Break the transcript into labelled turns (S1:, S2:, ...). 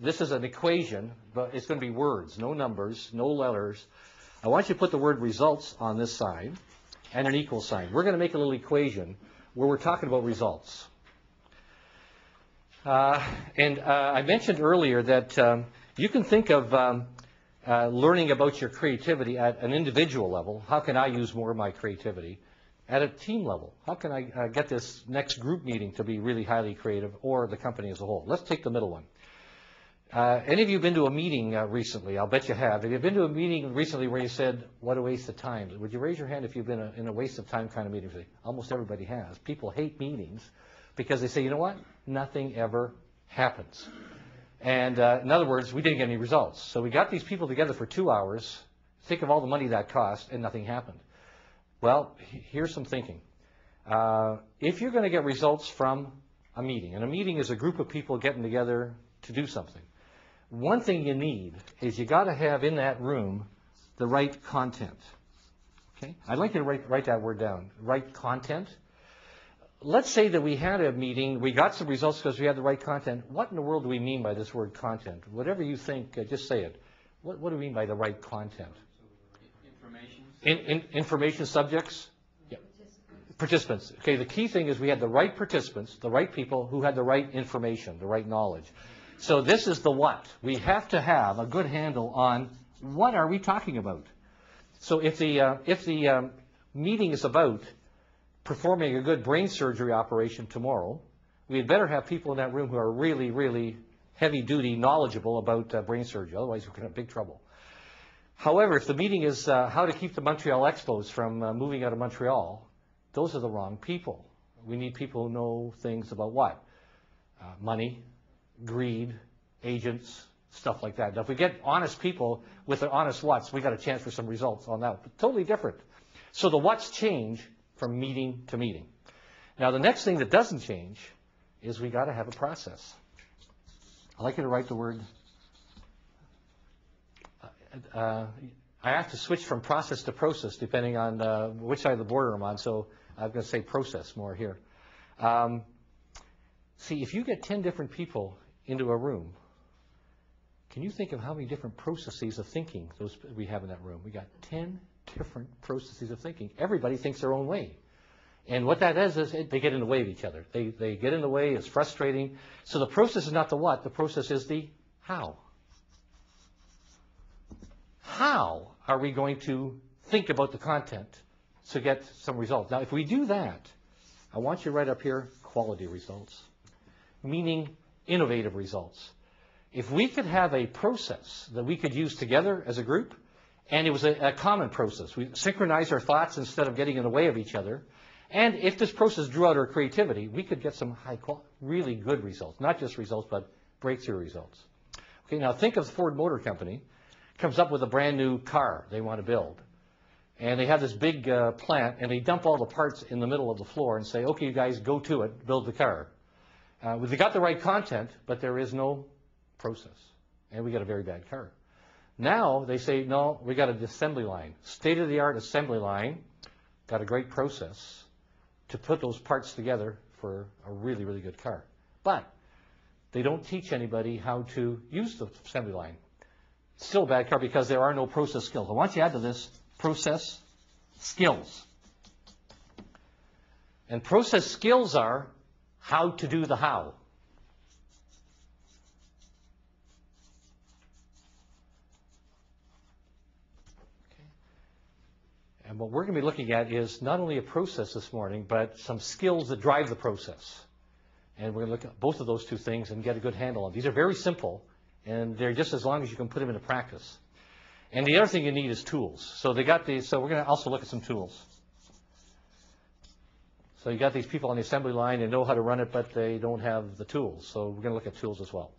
S1: this is an equation, but it's going to be words, no numbers, no letters. I want you to put the word results on this side and an equal sign. We're going to make a little equation where we're talking about results. Uh, and uh, I mentioned earlier that um, you can think of um, uh, learning about your creativity at an individual level. How can I use more of my creativity? At a team level, how can I uh, get this next group meeting to be really highly creative or the company as a whole? Let's take the middle one. Uh, any of you been to a meeting uh, recently? I'll bet you have. Have you been to a meeting recently where you said, what a waste of time? Would you raise your hand if you've been a, in a waste of time kind of meeting? Almost everybody has. People hate meetings because they say, you know what? Nothing ever happens. And uh, in other words, we didn't get any results. So we got these people together for two hours. Think of all the money that cost, and nothing happened. Well, here's some thinking. Uh, if you're going to get results from a meeting, and a meeting is a group of people getting together to do something, one thing you need is you got to have in that room the right content. Okay? I'd like you to write, write that word down. Right content. Let's say that we had a meeting, we got some results because we had the right content. What in the world do we mean by this word content? Whatever you think, uh, just say it. What, what do we mean by the right content?
S2: Information.
S1: In, in, information subjects? Yeah. Participants. Okay, the key thing is we had the right participants, the right people who had the right information, the right knowledge. So this is the what. We have to have a good handle on what are we talking about. So if the, uh, if the um, meeting is about performing a good brain surgery operation tomorrow, we had better have people in that room who are really, really heavy-duty knowledgeable about uh, brain surgery. Otherwise, we're going to have big trouble. However, if the meeting is uh, how to keep the Montreal Expos from uh, moving out of Montreal, those are the wrong people. We need people who know things about what? Uh, money, greed, agents, stuff like that. Now, if we get honest people with honest whats, we got a chance for some results on that. But totally different. So the whats change from meeting to meeting. Now, the next thing that doesn't change is we got to have a process. I'd like you to write the word. Uh, I have to switch from process to process depending on uh, which side of the border I'm on, so I'm going to say process more here. Um, see, if you get 10 different people into a room, can you think of how many different processes of thinking those we have in that room? We got 10 different processes of thinking. Everybody thinks their own way. And what that is, is they get in the way of each other. They, they get in the way, it's frustrating. So the process is not the what, the process is the how. How are we going to think about the content to get some results? Now, if we do that, I want you to write up here quality results, meaning innovative results. If we could have a process that we could use together as a group, and it was a, a common process, we synchronized our thoughts instead of getting in the way of each other, and if this process drew out our creativity, we could get some high quality, really good results, not just results, but breakthrough results. Okay, now think of the Ford Motor Company comes up with a brand new car they want to build. And they have this big uh, plant, and they dump all the parts in the middle of the floor and say, okay, you guys, go to it, build the car. Uh, they got the right content, but there is no process. And we got a very bad car. Now they say, no, we got an assembly line, state-of-the-art assembly line, got a great process to put those parts together for a really, really good car. But they don't teach anybody how to use the assembly line. Still a bad car because there are no process skills. I want you to add to this process skills. And process skills are how to do the how. And what we're going to be looking at is not only a process this morning, but some skills that drive the process. And we're going to look at both of those two things and get a good handle on. These are very simple, and they're just as long as you can put them into practice. And the other thing you need is tools. So they got these. So we're going to also look at some tools. So you got these people on the assembly line, they know how to run it, but they don't have the tools. So we're going to look at tools as well.